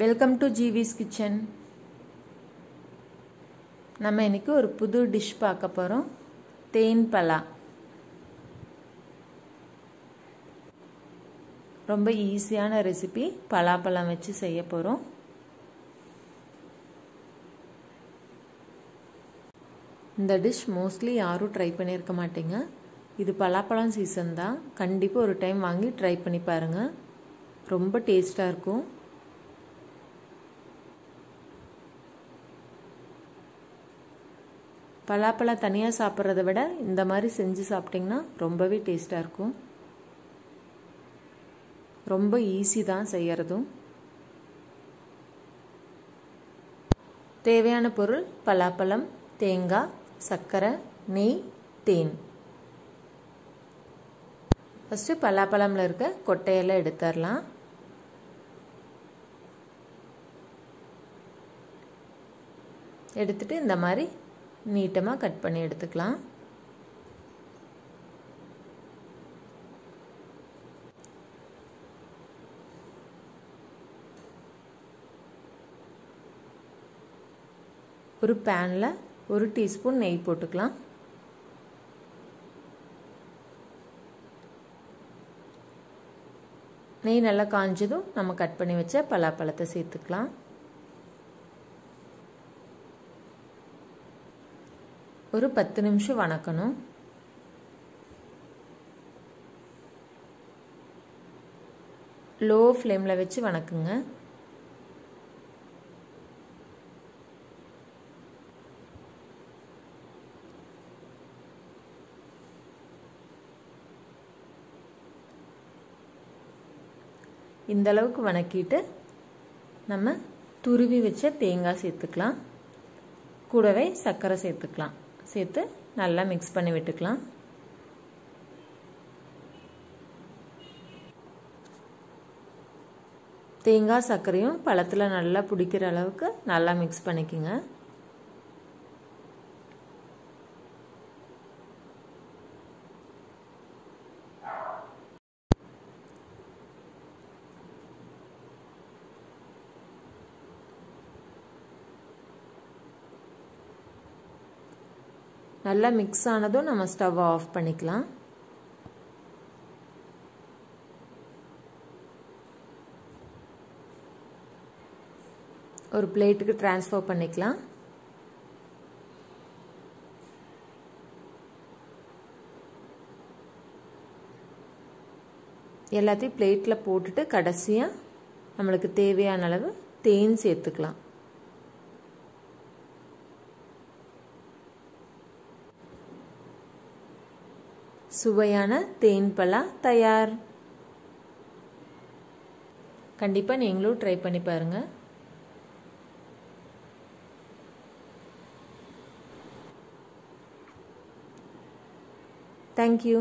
Welcome to ஜிவிஸ் kitchen நம்ம இன்னைக்கு ஒரு புது டிஷ் பார்க்க போகிறோம் தேன் பலா. ரொம்ப ஈஸியான ரெசிபி பலாப்பழம் வச்சு செய்ய போகிறோம் இந்த டிஷ் மோஸ்ட்லி யாரும் ட்ரை பண்ணியிருக்க மாட்டீங்க. இது பலாப்பழம் சீசன் தான். கண்டிப்பாக ஒரு டைம் வாங்கி ட்ரை பண்ணி பாருங்கள் ரொம்ப டேஸ்ட்டாக இருக்கும். பலாப்பழம் தனியாக சாப்பிட்றத விட இந்த மாதிரி செஞ்சு சாப்பிட்டிங்கன்னா ரொம்பவே டேஸ்ட்டாக இருக்கும். ரொம்ப ஈஸி தான் செய்கிறதும் தேவையான பொருள் பலாப்பழம் தேங்காய் சர்க்கரை நெய் தேன். ஃபஸ்ட்டு பலாப்பழமில் இருக்க கொட்டையெல்லாம் எடுத்துடலாம். எடுத்துட்டு இந்த மாதிரி நீட்டமாக கட் பண்ணி எடுத்துக்கலாம். ஒரு பேனில் ஒரு டீஸ்பூன் நெய் போட்டுக்கலாம். நெய் நல்லா காஞ்சதும் நம்ம கட் பண்ணி வச்ச பலாப்பழத்தை சேர்த்துக்கலாம். ஒரு பத்து நிமிஷம் வணக்கணும். லோ ஃப்ளேமில் வச்சு வணக்குங்க. இந்த அளவுக்கு வணக்கிட்டு நம்ம துருவி வச்ச தேங்காய் சேர்த்துக்கலாம். கூடவே சர்க்கரை சேர்த்துக்கலாம். சேர்த்து நல்லா மிக்ஸ் பண்ணி விட்டுக்கலாம். தேங்காய் சர்க்கரையும் பழத்தில் நல்லா பிடிக்கிற அளவுக்கு நல்லா மிக்ஸ் பண்ணிக்கோங்க. நல்லா மிக்ஸ் ஆனதும் நம்ம ஸ்டவ் ஆஃப் பண்ணிக்கலாம். ஒரு பிளேட்டுக்கு டிரான்ஸ்ஃபர் பண்ணிக்கலாம். எல்லாத்தையும் பிளேட்டில் போட்டுட்டு கடைசியாக நம்மளுக்கு தேவையான அளவு தேன் சேர்த்துக்கலாம். சுவையான தேன் பலா தயார். கண்டிப்பாக நீங்களும் ட்ரை பண்ணி பாருங்கள் தேங்க்யூ